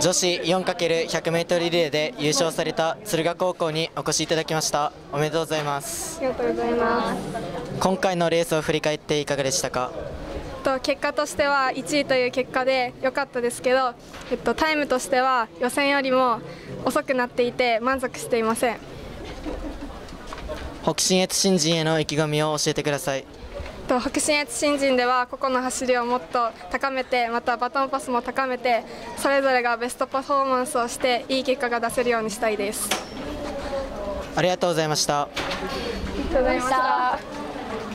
女子 4×100m リレーで優勝された敦賀高校にお越しいただきました。おめでとうございます。ありがとうございます。今回のレースを振り返っていかがでしたか？と結果としては1位という結果で良かったですけど、えっと、タイムとしては予選よりも遅くなっていて満足していません。北信越新人への意気込みを教えてくださいと北信越新人では個々の走りをもっと高めてまたバトンパスも高めてそれぞれがベストパフォーマンスをしていい結果が出せるようにしたいです。ありがとうございました。ありがとうございました